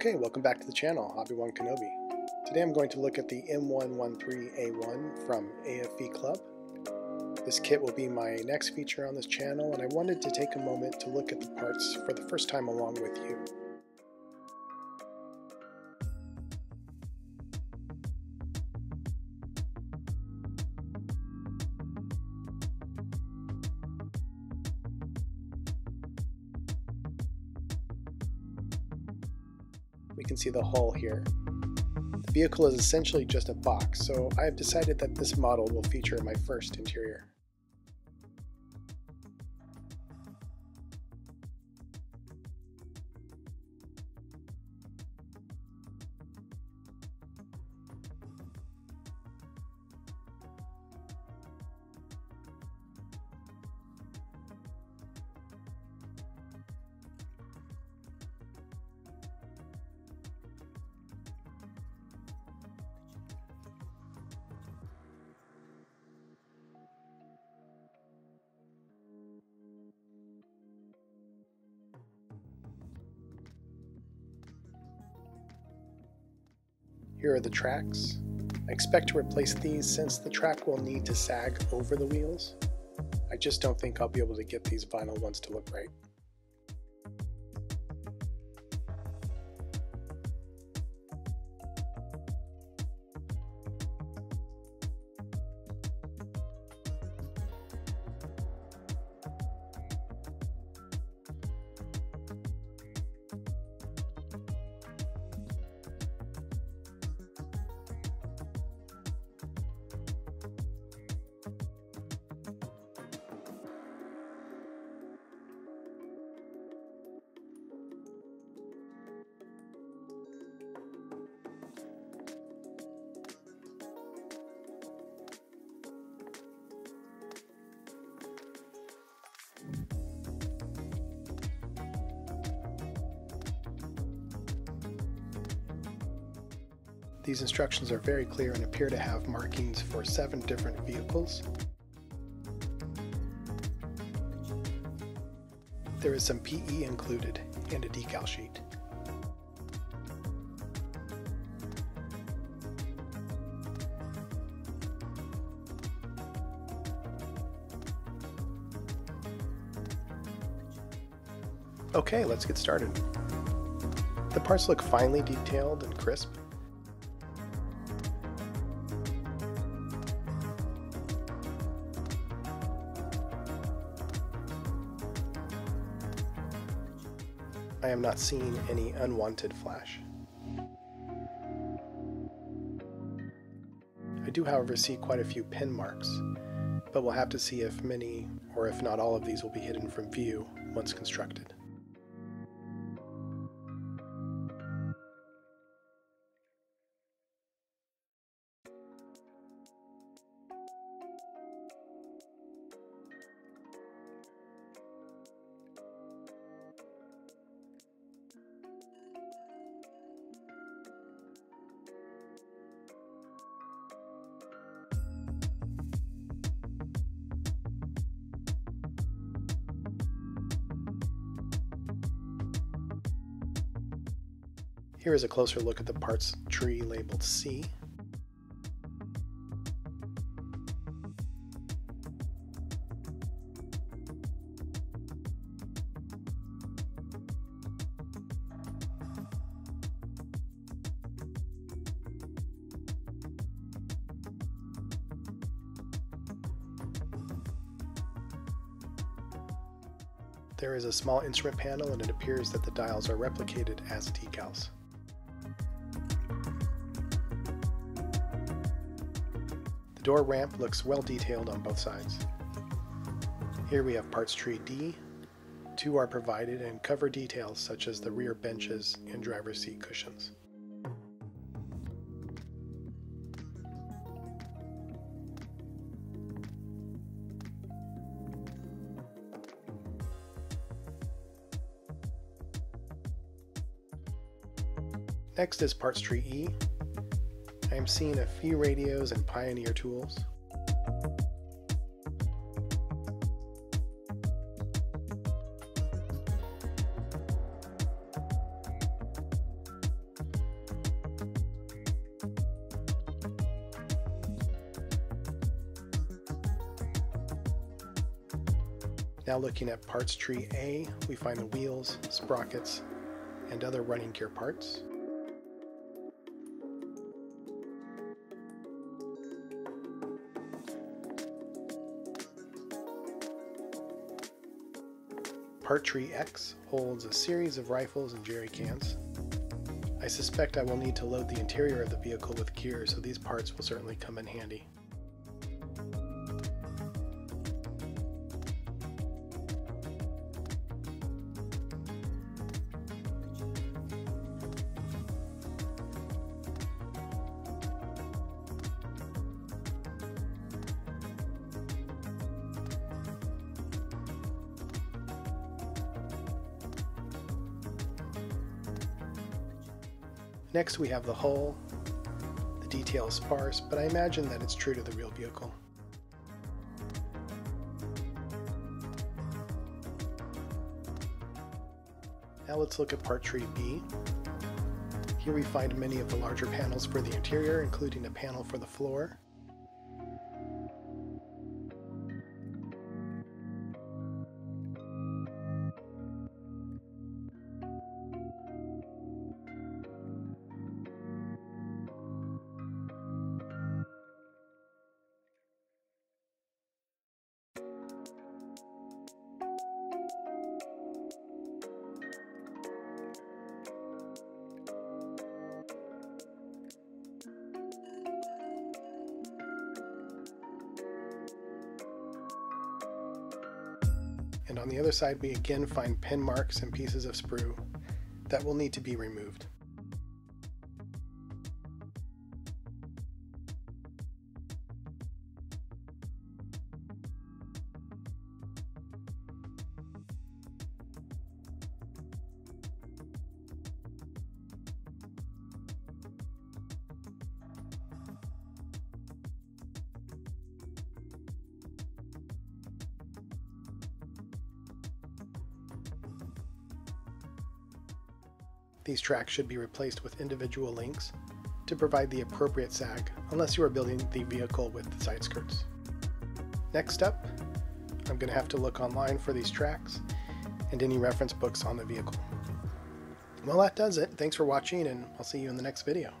Okay, welcome back to the channel, Hobby-Wan Kenobi. Today I'm going to look at the M113A1 from AFV Club. This kit will be my next feature on this channel and I wanted to take a moment to look at the parts for the first time along with you. We can see the hull here. The vehicle is essentially just a box, so I have decided that this model will feature my first interior. Here are the tracks. I expect to replace these since the track will need to sag over the wheels. I just don't think I'll be able to get these vinyl ones to look right. These instructions are very clear and appear to have markings for seven different vehicles. There is some PE included and a decal sheet. Okay, let's get started. The parts look finely detailed and crisp. I am not seeing any unwanted flash. I do however see quite a few pin marks, but we'll have to see if many or if not all of these will be hidden from view once constructed. Here is a closer look at the parts tree labeled C. There is a small instrument panel and it appears that the dials are replicated as decals. The door ramp looks well detailed on both sides. Here we have parts tree D. Two are provided and cover details such as the rear benches and driver's seat cushions. Next is parts tree E, I'm seeing a few radios and Pioneer tools. Now looking at parts tree A, we find the wheels, sprockets, and other running gear parts. Tree X holds a series of rifles and jerry cans. I suspect I will need to load the interior of the vehicle with gear, so these parts will certainly come in handy. Next we have the hull. The detail is sparse, but I imagine that it's true to the real vehicle. Now let's look at part tree B. Here we find many of the larger panels for the interior, including a panel for the floor. And on the other side we again find pin marks and pieces of sprue that will need to be removed. These tracks should be replaced with individual links to provide the appropriate sag unless you are building the vehicle with the side skirts. Next up, I'm going to have to look online for these tracks and any reference books on the vehicle. Well that does it. Thanks for watching and I'll see you in the next video.